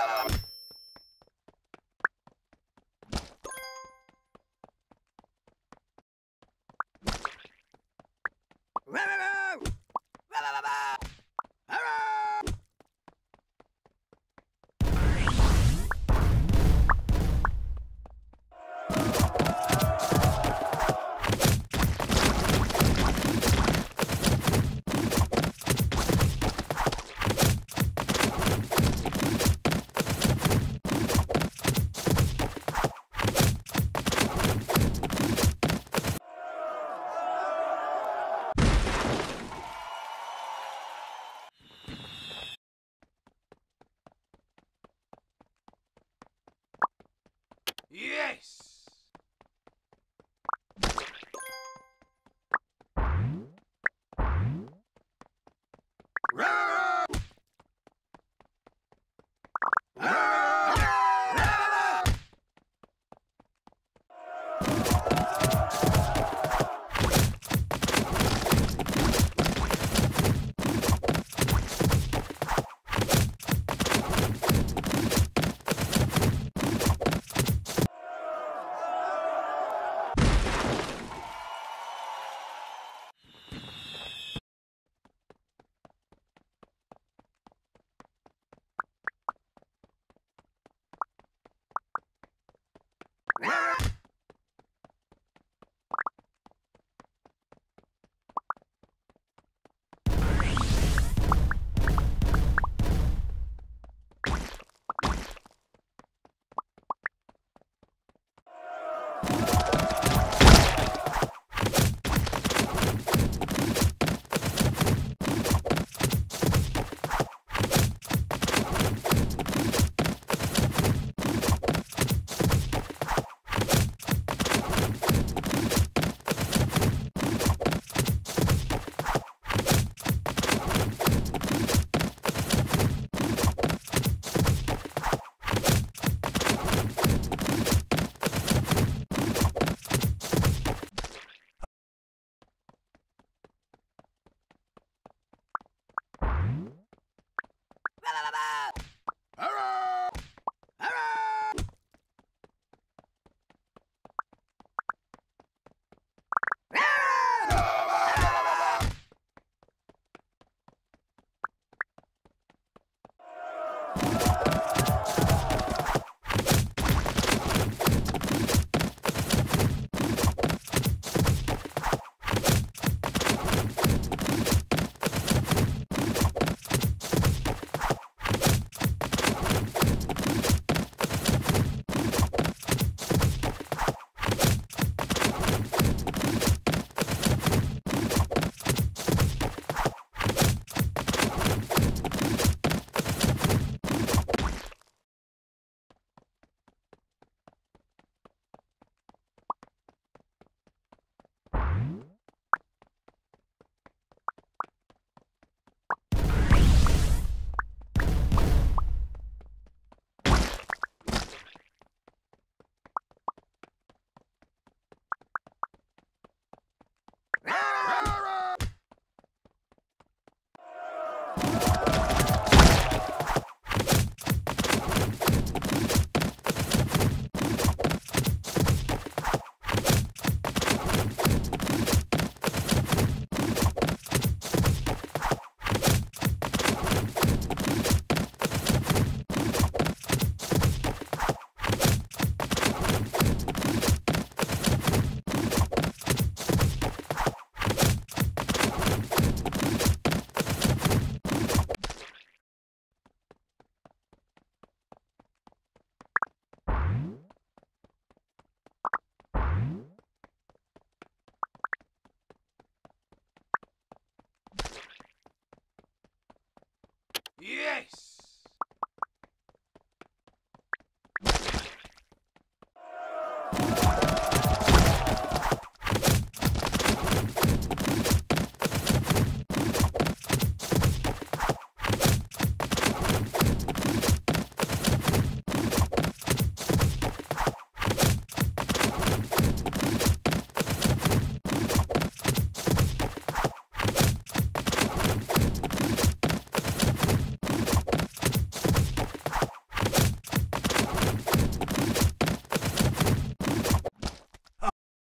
Uh, Yes!